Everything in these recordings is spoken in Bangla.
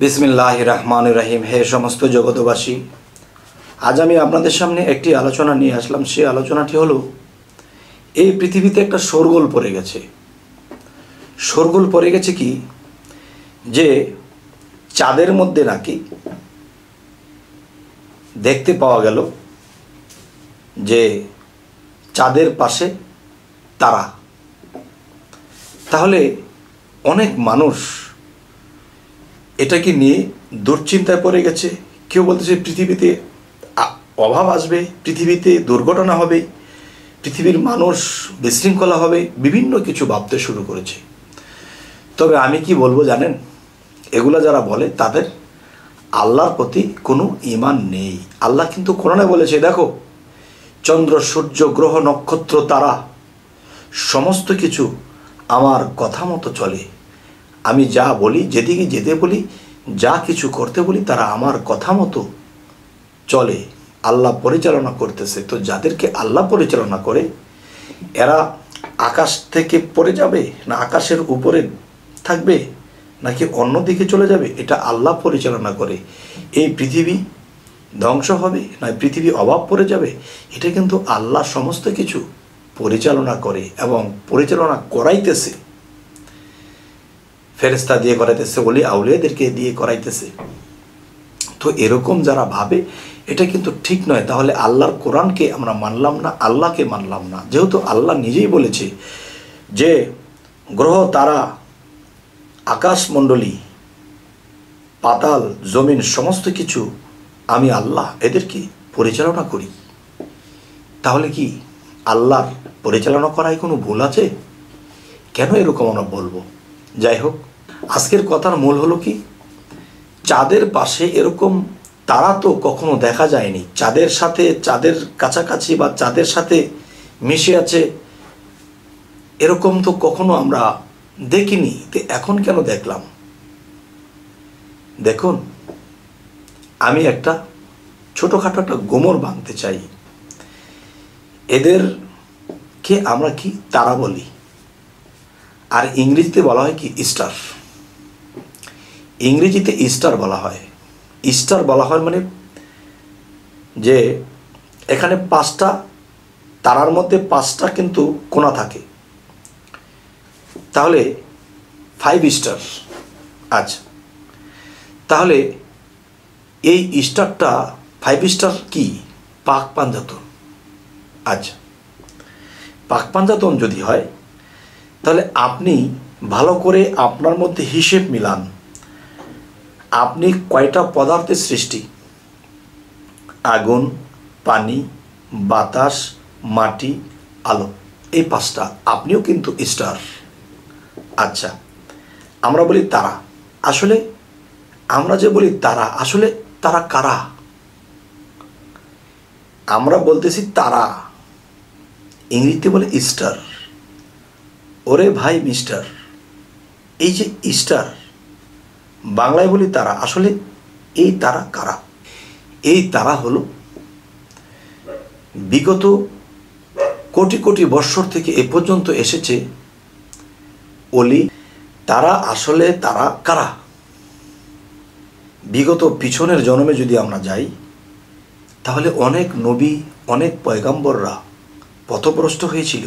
বিসমিল্লাহ রহমান রাহিম। হে সমস্ত জগতবাসী আজ আমি আপনাদের সামনে একটি আলোচনা নিয়ে আসলাম। সেই আলোচনাটি হলো, এই পৃথিবীতে একটা শোরগোল পড়ে গেছে। শোরগোল পড়ে গেছে কি? যে চাঁদের মধ্যে নাকি দেখতে পাওয়া গেল যে চাঁদের পাশে তারা। তাহলে অনেক মানুষ এটাকে নিয়ে দুশ্চিন্তায় পড়ে গেছে। কেউ বলতেছে, পৃথিবীতে অভাব আসবে, পৃথিবীতে দুর্ঘটনা হবে, পৃথিবীর মানুষ বিশৃঙ্খলা হবে, বিভিন্ন কিছু ভাবতে শুরু করেছে। তবে আমি কি বলব জানেন, এগুলা যারা বলে তাদের আল্লাহর প্রতি কোনো ইমান নেই। আল্লাহ কিন্তু কোরআনে বলেছে, দেখো, চন্দ্র, সূর্য, গ্রহ, নক্ষত্র, তারা, সমস্ত কিছু আমার কথা মতো চলে। আমি যা বলি, যেদিকে যেতে বলি, যা কিছু করতে বলি, তারা আমার কথা মতো চলে। আল্লাহ পরিচালনা করতেছে। তো যাদেরকে আল্লাহ পরিচালনা করে, এরা আকাশ থেকে পড়ে যাবে না আকাশের উপরে থাকবে নাকি অন্য দিকে চলে যাবে? এটা আল্লাহ পরিচালনা করে। এই পৃথিবী ধ্বংস হবে না পৃথিবী অভাব পড়ে যাবে? এটা কিন্তু আল্লাহ সমস্ত কিছু পরিচালনা করে এবং পরিচালনা করাইতেছে। ফেরেস্তা দিয়ে করাইতেছে, ওলি আউলিয়াদেরকে দিয়ে করাইতেছে। তো এরকম যারা ভাবে, এটা কিন্তু ঠিক নয়। তাহলে আল্লাহর কোরআনকে আমরা মানলাম না, আল্লাহকে মানলাম না। যেহেতু আল্লাহ নিজেই বলেছে যে, গ্রহ, তারা, আকাশমণ্ডলী, পাতাল, জমিন, সমস্ত কিছু আমি আল্লাহ, এদেরকে পরিচালনা করি। তাহলে কি আল্লাহর পরিচালনা করায় কোনো ভুল আছে? কেন এরকম আমরা বলব? যাই হোক, আজকের কথার মূল হলো কি? চাঁদের পাশে এরকম তারা তো কখনো দেখা যায়নি। চাঁদের সাথে, চাঁদের কাছাকাছি বা চাঁদের সাথে মিশে আছে, এরকম তো কখনো আমরা দেখিনি। তো এখন কেন দেখলাম? দেখুন, আমি একটা ছোটোখাটো একটা গোমর বাঁধতে চাই। এদেরকে আমরা কি? তারা বলি। আর ইংরেজিতে বলা হয় কি? স্টার। ইংরেজিতে স্টার বলা হয়। স্টার বলা হয় মানে যে এখানে পাঁচটা, তারার মধ্যে পাঁচটা কিন্তু কোনা থাকে। তাহলে ফাইভ স্টার আচ্ছা। তাহলে এই স্টারটা ফাইভ স্টার কি? পাক পাঞ্জাতন। আচ্ছা। পাক পাঞ্জাতন যদি হয় তাহলে আপনি ভালো করে আপনার মধ্যে হিসেব মিলান। আপনি কয়টা পদার্থের সৃষ্টি? আগুন, পানি, বাতাস, মাটি, আলো। এই পাঁচটা। আপনিও কিন্তু স্টার। আচ্ছা আমরা বলি তারা। আসলে আমরা যে বলি তারা, আসলে তারা কারা? আমরা বলতেছি তারা। ইংরেজিতে বলে স্টার। ওরে ভাই মিস্টার, এই যে ইস্টার, বাংলায় বলি তারা, আসলে এই তারা কারা? এই তারা হলো বিগত কোটি কোটি বৎসর থেকে এ পর্যন্ত এসেছে অলি, তারা আসলে তারা কারা? বিগত পিছনের জন্মে যদি আমরা যাই, তাহলে অনেক নবী, অনেক পয়গাম্বররা পথভ্রষ্ট হয়েছিল।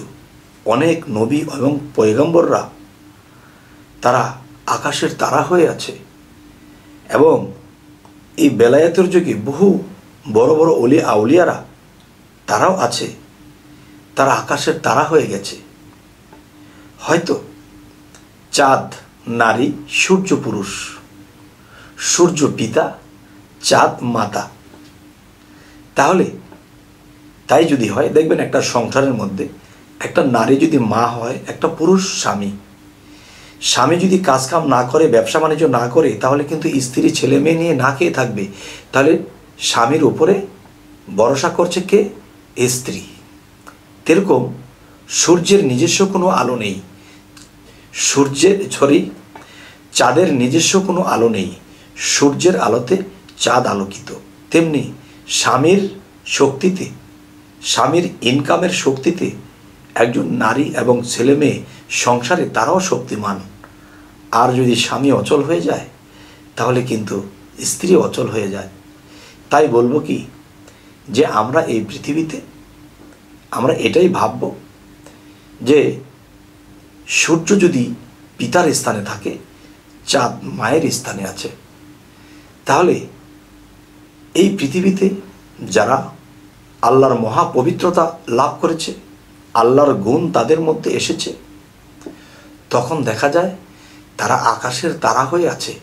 অনেক নবী এবং পয়গম্বররা তারা আকাশের তারা হয়ে আছে এবং এই বেলায়েতের যুগে বহু বড় বড় অলি আউলিয়ারা তারাও আছে। তারা আকাশের তারা হয়ে গেছে। হয়তো চাঁদ, নারী, সূর্য, পুরুষ। সূর্য পিতা, চাঁদ মাতা। তাহলে তাই যদি হয়, দেখবেন একটা সংসারের মধ্যে একটা নারী যদি মা হয়, একটা পুরুষ স্বামী। স্বামী যদি কাজকাম না করে, ব্যবসা বাণিজ্য না করে, তাহলে কিন্তু স্ত্রী ছেলে মেয়ে নিয়ে না খেয়ে থাকবে। তাহলে স্বামীর উপরে ভরসা করছে কে? স্ত্রী। তেরকম সূর্যের নিজস্ব কোনো আলো নেই। সূর্যের সরি চাঁদের নিজস্ব কোনো আলো নেই। সূর্যের আলোতে চাঁদ আলোকিত। তেমনি স্বামীর শক্তিতে, স্বামীর ইনকামের শক্তিতে একজন নারী এবং ছেলে মেয়ে সংসারে তারাও শক্তিমান। আর যদি স্বামী অচল হয়ে যায়, তাহলে কিন্তু স্ত্রী অচল হয়ে যায়। তাই বলব কি, যে আমরা এই পৃথিবীতে, আমরা এটাই ভাবব যে সূর্য যদি পিতার স্থানে থাকে, চাঁদ মায়ের স্থানে আছে। তাহলে এই পৃথিবীতে যারা আল্লাহর মহাপবিত্রতা লাভ করেছে আল্লাহর গুণ তাদের মধ্যে এসেছে। তখন দেখা যায় তারা আকাশের তারা হয়ে আছে।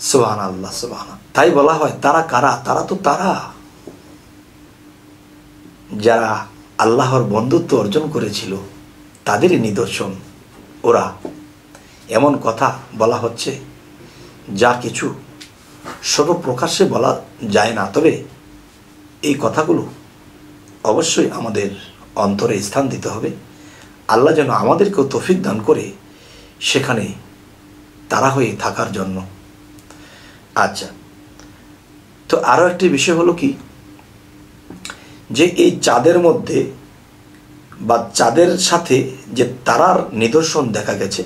সোহান আল্লাহ সোহান তাই বলা হয়, তারা কারা? তারা তো তারা। যারা আল্লাহর বন্ধুত্ব অর্জন করেছিল, তাদেরই নিদর্শন ওরা। এমন কথা বলা হচ্ছে, যা কিছু সর্বপ্রকাশ্যে বলা যায় না। তবে এই কথাগুলো অবশ্যই আমাদের অন্তরে স্থান দিতে হবে। আল্লাহ যেন আমাদেরকেও তফিক দান করে সেখানে তারা হয়ে থাকার জন্য। আচ্ছা তো আরও একটি বিষয় হলো কি? যে এই চাঁদের মধ্যে বা চাঁদের সাথে যে তারার নিদর্শন দেখা গেছে,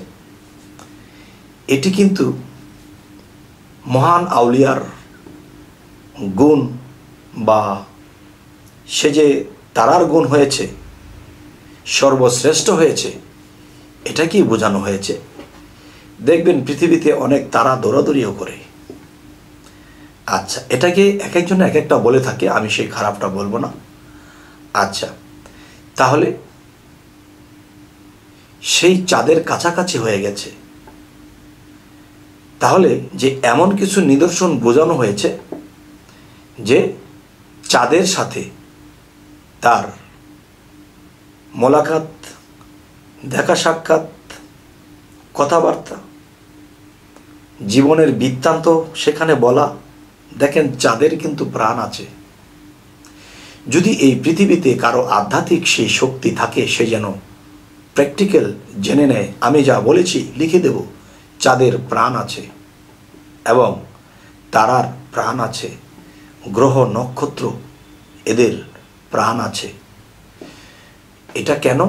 এটি কিন্তু মহান আউলিয়ার গুণ বা সে যে তারার গুণ হয়েছে সর্বশ্রেষ্ঠ হয়েছে। এটা কি বোঝানো হয়েছে? দেখবেন পৃথিবীতে অনেক তারা দৌড়াদৌড়িও করে। আচ্ছা এটাকে এক একজন এক একটা বলে থাকে, আমি সেই খারাপটা বলব না। আচ্ছা তাহলে সেই চাঁদের কাছাকাছি হয়ে গেছে। তাহলে যে এমন কিছু নিদর্শন বোঝানো হয়েছে যে চাঁদের সাথে তার মোলাকাত, দেখা সাক্ষাৎ, কথাবার্তা, জীবনের বৃত্তান্ত সেখানে বলা, দেখেন চাঁদের কিন্তু প্রাণ আছে। যদি এই পৃথিবীতে কারও আধ্যাত্মিক সেই শক্তি থাকে, সে যেন প্র্যাকটিক্যাল জেনে নেয়, আমি যা বলেছি লিখে দেব চাঁদের প্রাণ আছে। এবং তারার প্রাণ আছে, গ্রহ নক্ষত্র, এদের প্রাণ আছে। এটা কেন?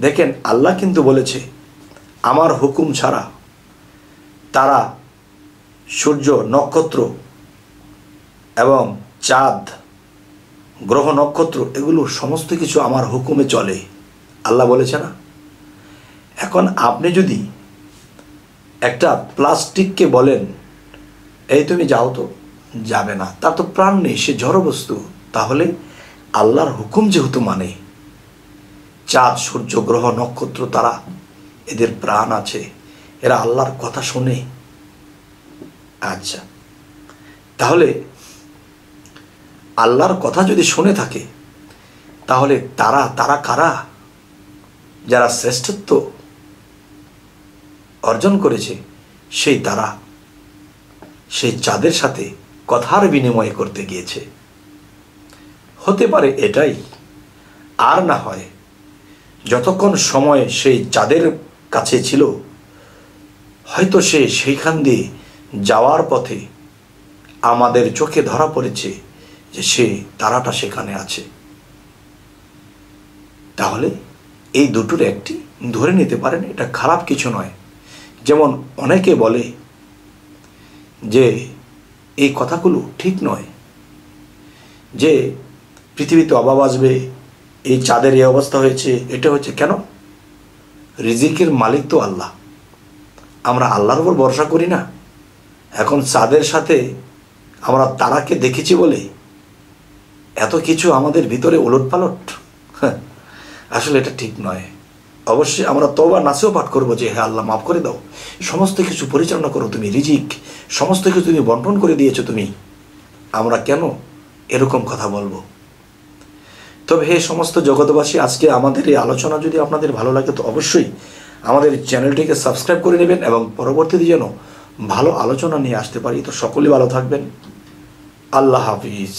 দেখেন, আল্লাহ কিন্তু বলেছে, আমার হুকুম ছাড়া তারা সূর্য, নক্ষত্র এবং চাঁদ, গ্রহ, নক্ষত্র এগুলো সমস্ত কিছু আমার হুকুমে চলে। আল্লাহ বলেছে না? এখন আপনি যদি একটা প্লাস্টিককে বলেন, এই তুমি যাও তো, যাবে না। তার তো প্রাণ নেই, সে জড়বস্তু তাহলে আল্লাহর হুকুম যেহেতু মানে চাঁদ, সূর্য, গ্রহ, নক্ষত্র তারা এদের প্রাণ আছে। এরা আল্লাহর কথা শোনে। আচ্ছা। তাহলে আল্লাহর কথা যদি শুনে থাকে, তাহলে তারা তারা কারা? যারা শ্রেষ্ঠত্ব অর্জন করেছে, সেই তারা। সেই চাঁদের সাথে কথার বিনিময় করতে গিয়েছে। হতে পারে এটাই। আর না হয় যতক্ষণ সময় সেই চাঁদের কাছে ছিল, হয়তো সে সেইখান দিয়ে যাওয়ার পথে আমাদের চোখে ধরা পড়েছে যে সে তারাটা সেখানে আছে। তাহলে এই দুটোর একটি ধরে নিতে পারেন, এটা খারাপ কিছু নয়। যেমন অনেকে বলে যে, এই কথাগুলো ঠিক নয়। যে পৃথিবীতে অভাব আসবে এই চাঁদের এই অবস্থা হয়েছে এটা হচ্ছে কেন? রিজিকের মালিক তো আল্লাহ। আমরা আল্লাহর উপর ভরসা করি না। এখন চাঁদের সাথে আমরা তারাকে দেখেছি বলে এত কিছু আমাদের ভিতরে ওলট পালট হ্যাঁ, আসলে এটা ঠিক নয়। অবশ্যই আমরা তবা নাচেও পাঠ করব যে হ্যাঁ আল্লাহ মাফ করে দাও। সমস্ত কিছু পরিচালনা করো তুমি রিজিক সমস্ত কিছু তুমি বন্টন করে দিয়েছ তুমি। আমরা কেন এরকম কথা বলব? তবে হে সমস্ত জগতবাসী আজকে আমাদের এই আলোচনা যদি আপনাদের ভালো লাগে, তো অবশ্যই আমাদের চ্যানেলটিকে সাবস্ক্রাইব করে নেবেন এবং পরবর্তীতে যেন ভালো আলোচনা নিয়ে আসতে পারি। তো সকলেই ভালো থাকবেন। আল্লাহ হাফিজ।